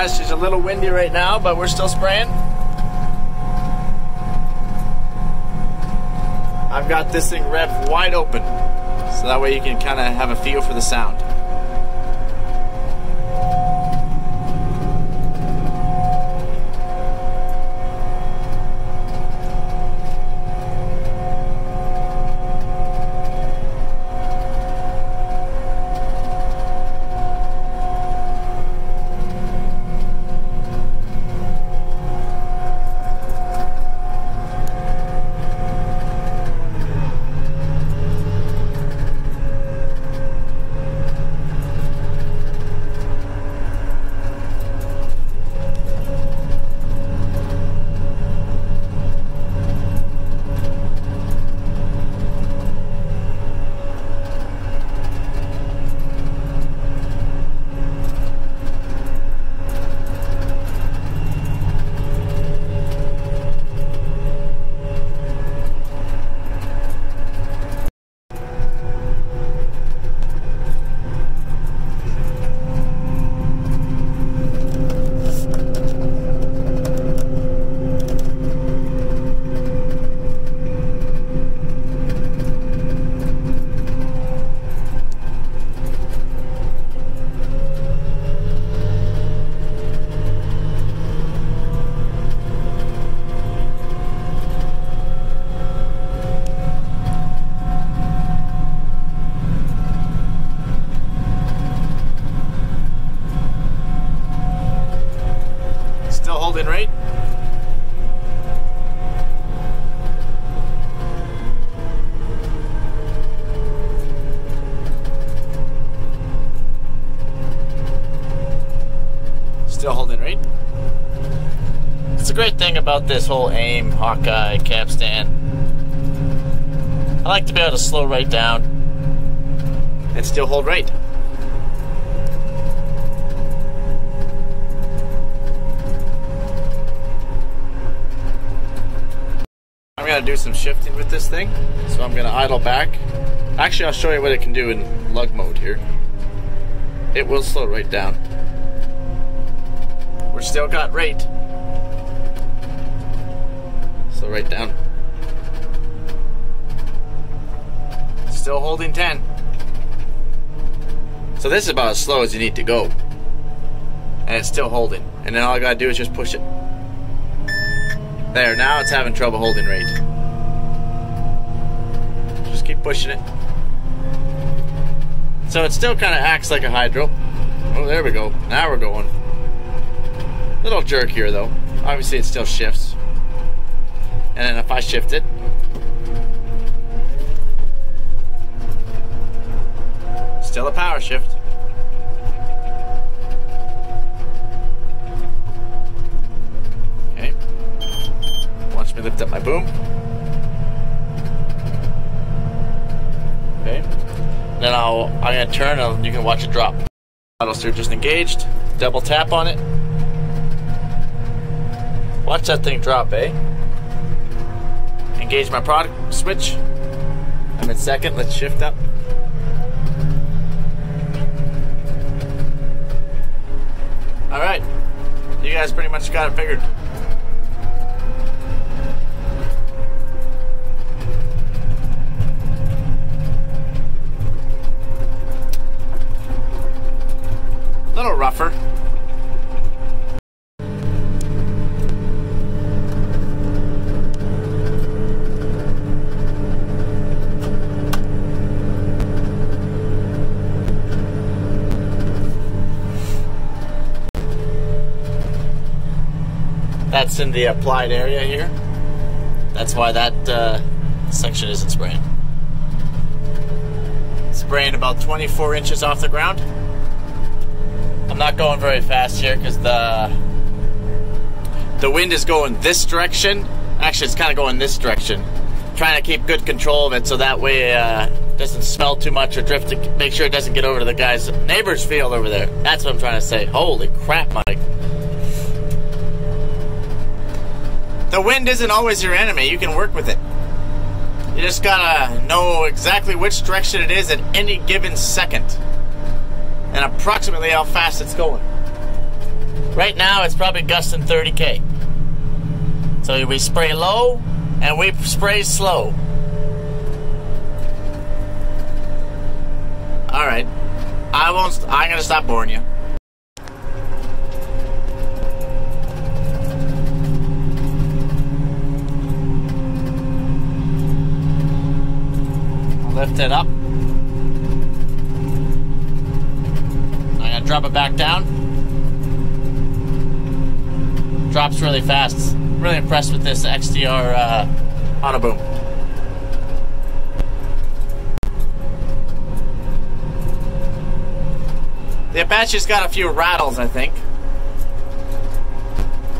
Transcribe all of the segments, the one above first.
guys. She's a little windy right now, but we're still spraying. I've got this thing revved wide open, so that way you can kind of have a feel for the sound. Still holding right. It's a great thing about this whole aim Hawkeye capstan. I like to be able to slow right down and still hold right. I'm gonna do some shifting with this thing, so I'm gonna idle back. Actually, I'll show you what it can do in lug mode here. It will slow right down. We're still got rate. So right down. Still holding 10. So this is about as slow as you need to go. And it's still holding. And then all I gotta do is just push it. There, now it's having trouble holding rate. Just keep pushing it. So it still kind of acts like a hydro. Oh, there we go. Now we're going. Little jerk here, though. Obviously, it still shifts. And then if I shift it, still a power shift. Okay. Watch me lift up my boom. Okay. Then I'll I'm gonna turn and you can watch it drop. Throttle steer just engaged. Double tap on it. Watch that thing drop, eh? Engage my product switch. I'm in second. Let's shift up. All right. You guys pretty much got it figured. That's in the applied area here. That's why that uh, section isn't spraying. Spraying about 24 inches off the ground. I'm not going very fast here because the the wind is going this direction. Actually, it's kind of going this direction. Trying to keep good control of it so that way uh, doesn't smell too much or drift. To make sure it doesn't get over to the guy's neighbor's field over there. That's what I'm trying to say. Holy crap, Mike! The wind isn't always your enemy. You can work with it. You just gotta know exactly which direction it is at any given second, and approximately how fast it's going. Right now, it's probably gusting 30k. So we spray low and we spray slow. All right, I won't. I'm gonna stop boring you. Lift it up. I'm gonna drop it back down. Drops really fast. Really impressed with this XTR uh, auto boom. The Apache's got a few rattles, I think.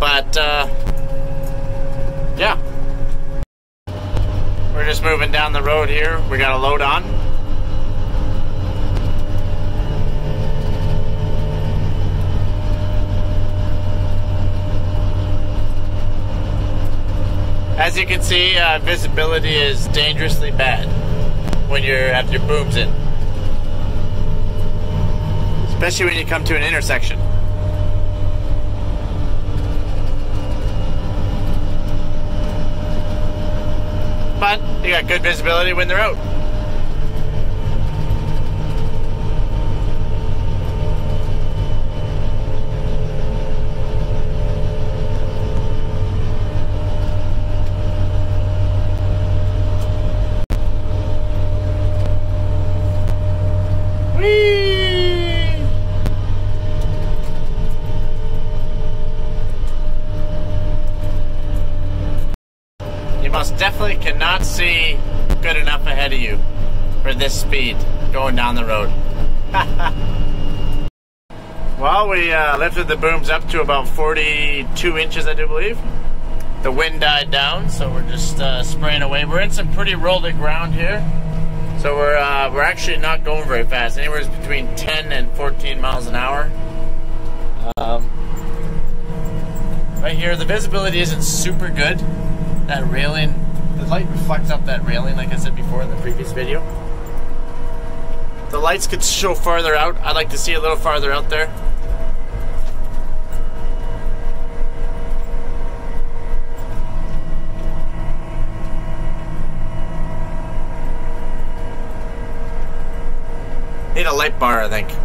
But, uh, yeah. Just moving down the road here. We got a load on. As you can see, uh, visibility is dangerously bad when you're at your booms in. Especially when you come to an intersection. But you got good visibility when they're out. Definitely cannot see good enough ahead of you for this speed going down the road. well, we uh, lifted the booms up to about 42 inches, I do believe. The wind died down, so we're just uh, spraying away. We're in some pretty rolling ground here, so we're uh, we're actually not going very fast. Anywhere between 10 and 14 miles an hour. Um, right here, the visibility isn't super good. That railing the light reflects up that railing, like I said before in the previous video. The lights could show farther out. I'd like to see a little farther out there. Need a light bar, I think.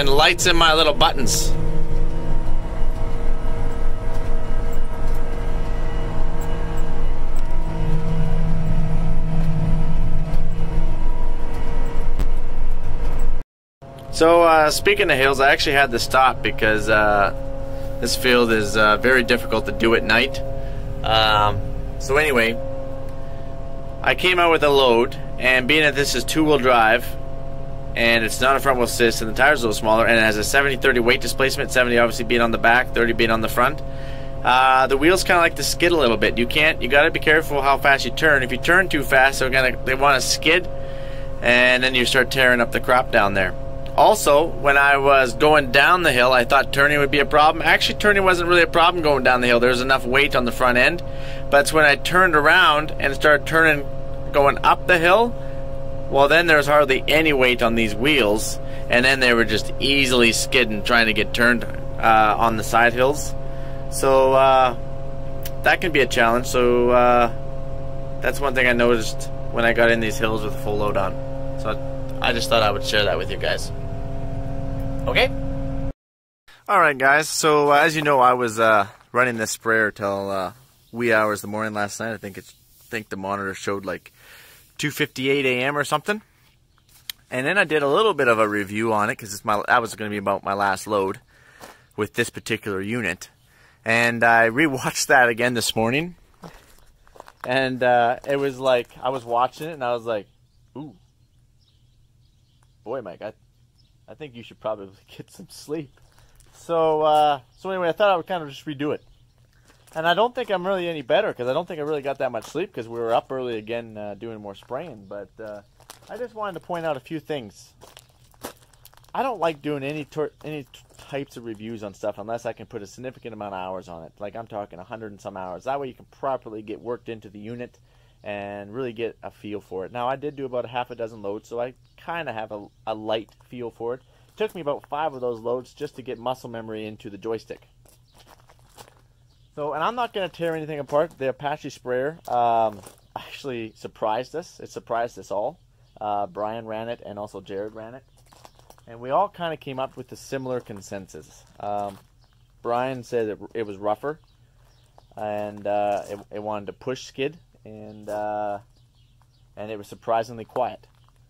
And lights in my little buttons. So uh, speaking of hills, I actually had to stop because uh, this field is uh, very difficult to do at night. Um, so anyway, I came out with a load, and being that this is two-wheel drive, and it's not a front wheel assist, and the tire's a little smaller, and it has a 70-30 weight displacement, 70 obviously being on the back, 30 being on the front. Uh, the wheels kind of like to skid a little bit. You can't, you got to be careful how fast you turn. If you turn too fast, they're gonna, they want to skid, and then you start tearing up the crop down there. Also, when I was going down the hill, I thought turning would be a problem. Actually, turning wasn't really a problem going down the hill. There was enough weight on the front end. But it's when I turned around and started turning, going up the hill, well, then there's hardly any weight on these wheels, and then they were just easily skidding trying to get turned uh, on the side hills. So uh, that can be a challenge. So uh, that's one thing I noticed when I got in these hills with a full load on. So I just thought I would share that with you guys. Okay. All right, guys. So uh, as you know, I was uh, running this sprayer till uh, wee hours the morning last night. I think it's I think the monitor showed like 2:58 a.m. or something. And then I did a little bit of a review on it because it's my that was going to be about my last load with this particular unit. And I rewatched that again this morning, and uh, it was like I was watching it and I was like, "Ooh, boy, Mike, I, I think you should probably get some sleep." So, uh, so anyway, I thought I would kind of just redo it. And I don't think I'm really any better because I don't think I really got that much sleep because we were up early again uh, doing more spraying. But uh, I just wanted to point out a few things. I don't like doing any any types of reviews on stuff unless I can put a significant amount of hours on it. Like I'm talking 100 and some hours. That way you can properly get worked into the unit and really get a feel for it. Now I did do about a half a dozen loads, so I kind of have a, a light feel for it. it. Took me about five of those loads just to get muscle memory into the joystick. So, and I'm not going to tear anything apart. The Apache sprayer um, actually surprised us. It surprised us all. Uh, Brian ran it, and also Jared ran it, and we all kind of came up with a similar consensus. Um, Brian said it, it was rougher, and uh, it, it, wanted to push skid, and uh, and it was surprisingly quiet.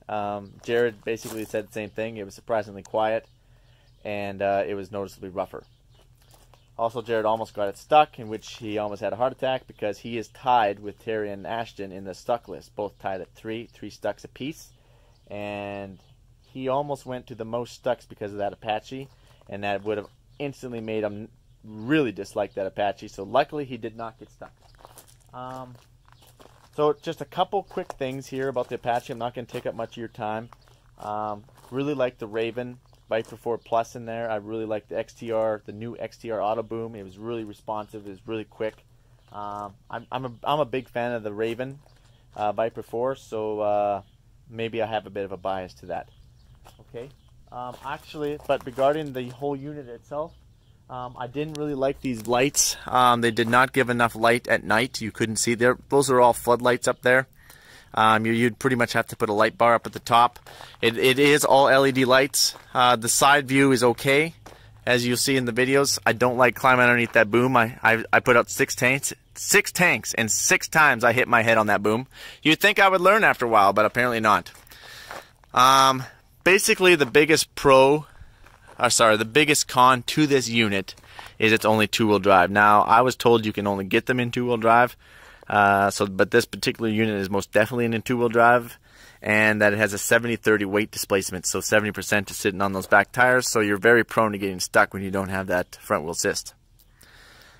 Um, Jared basically said the same thing. It was surprisingly quiet, and uh, it was noticeably rougher. Also, Jared almost got it stuck, in which he almost had a heart attack because he is tied with Terry and Ashton in the stuck list, both tied at three, three stucks apiece, and he almost went to the most stucks because of that Apache, and that would have instantly made him really dislike that Apache. So luckily, he did not get stuck. Um, so just a couple quick things here about the Apache. I'm not going to take up much of your time. Um, really like the Raven Viper 4 Plus in there. I really like the XTR, the new XTR Auto Boom. It was really responsive. It was really quick. Um, I'm, I'm, a, I'm a big fan of the Raven uh, Viper 4, so uh, maybe I have a bit of a bias to that. Okay. Um, actually, but regarding the whole unit itself, um, I didn't really like these lights. Um, they did not give enough light at night. You couldn't see there. Those are all floodlights up there. Um, you, would pretty much have to put a light bar up at the top. It, it is all LED lights. Uh, the side view is okay, as you'll see in the videos. I don't like climbing underneath that boom. I, I, I put out six tanks, six tanks, and six times I hit my head on that boom. You'd think I would learn after a while, but apparently not. Um, basically, the biggest pro, or uh, sorry, the biggest con to this unit is it's only two-wheel drive. Now, I was told you can only get them in two-wheel drive. Uh, so, but this particular unit is most definitely in a two-wheel drive, and that it has a 70-30 weight displacement. So 70% is sitting on those back tires, so you're very prone to getting stuck when you don't have that front wheel assist.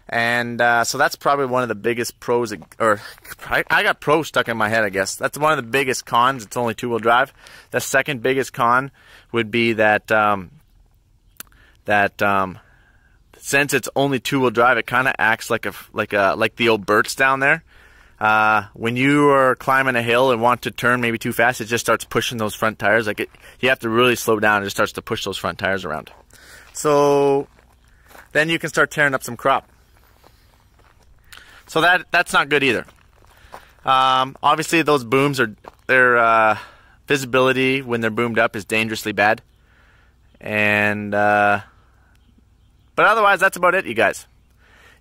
And uh, so that's probably one of the biggest pros, or I, got pro stuck in my head, I guess. That's one of the biggest cons. It's only two-wheel drive. The second biggest con would be that um, that um, since it's only two-wheel drive, it kind of acts like a like a like the old Burts down there. Uh, when you are climbing a hill and want to turn maybe too fast, it just starts pushing those front tires. Like it, you have to really slow down. It just starts to push those front tires around. So then you can start tearing up some crop. So that that's not good either. Um, obviously, those booms are their uh, visibility when they're boomed up is dangerously bad. And uh, but otherwise, that's about it, you guys.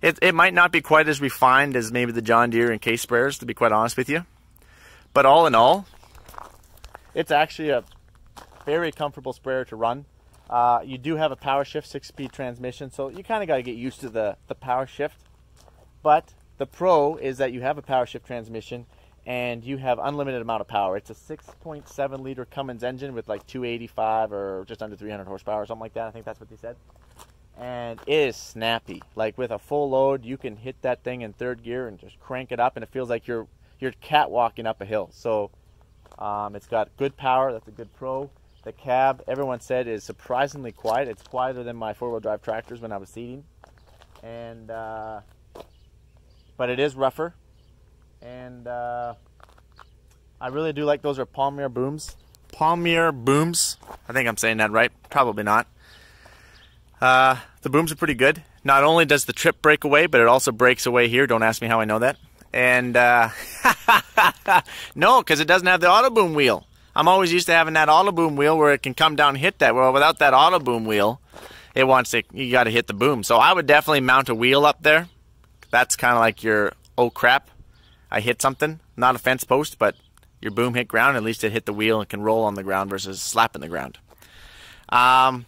It, it might not be quite as refined as maybe the John Deere and case sprayers, to be quite honest with you. But all in all, it's actually a very comfortable sprayer to run. Uh, you do have a power shift six-speed transmission, so you kind of got to get used to the, the power shift. But the pro is that you have a power shift transmission and you have unlimited amount of power. It's a 6.7 liter Cummins engine with like 285 or just under 300 horsepower, or something like that. I think that's what they said and it is snappy. Like with a full load, you can hit that thing in third gear and just crank it up, and it feels like you're you're catwalking up a hill. So um, it's got good power. That's a good pro. The cab, everyone said, is surprisingly quiet. It's quieter than my four-wheel drive tractors when I was seating, and uh, but it is rougher. And uh, I really do like those are Palmer booms. Palmer booms. I think I'm saying that right. Probably not. Uh, the booms are pretty good. Not only does the trip break away, but it also breaks away here. Don't ask me how I know that. And uh, no, because it doesn't have the auto boom wheel. I'm always used to having that auto boom wheel where it can come down and hit that. Well, without that auto boom wheel, it wants to. You got to hit the boom. So I would definitely mount a wheel up there. That's kind of like your oh crap, I hit something. Not a fence post, but your boom hit ground. At least it hit the wheel and can roll on the ground versus slapping the ground. Um,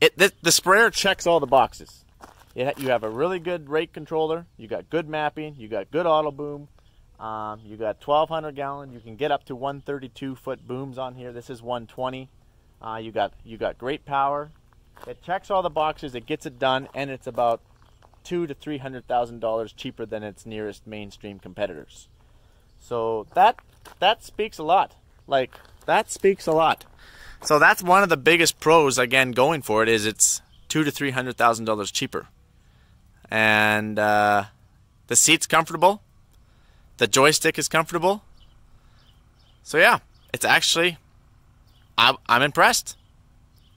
it the, the sprayer checks all the boxes. It, you have a really good rate controller. You got good mapping. You got good auto boom. Um, you got 1200 gallon. You can get up to 132 foot booms on here. This is 120. Uh, you got you got great power. It checks all the boxes. It gets it done, and it's about two to three hundred thousand dollars cheaper than its nearest mainstream competitors. So that that speaks a lot. Like that speaks a lot. So that's one of the biggest pros again going for it is it's two to three hundred thousand dollars cheaper, and uh, the seat's comfortable. The joystick is comfortable. So yeah, it's actually I'm, I'm impressed.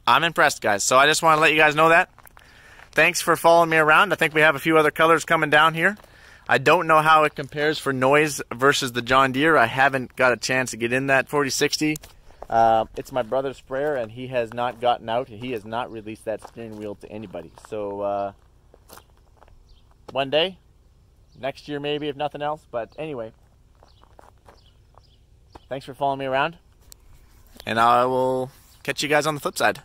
I'm impressed, guys. So I just want to let you guys know that. Thanks for following me around. I think we have a few other colors coming down here. I don't know how it compares for noise versus the John Deere. I haven't got a chance to get in that 4060. Uh, it's my brother's prayer, and he has not gotten out. He has not released that steering wheel to anybody. So uh, one day, next year maybe, if nothing else. But anyway, thanks for following me around, and I will catch you guys on the flip side.